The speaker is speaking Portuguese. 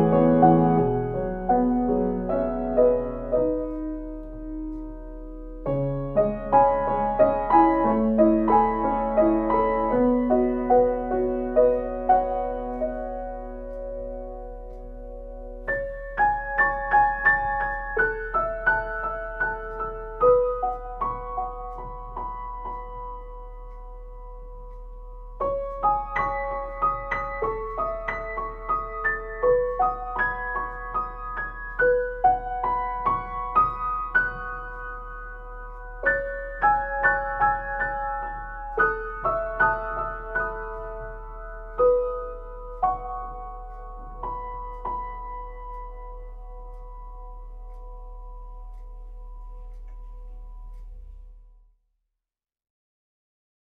Música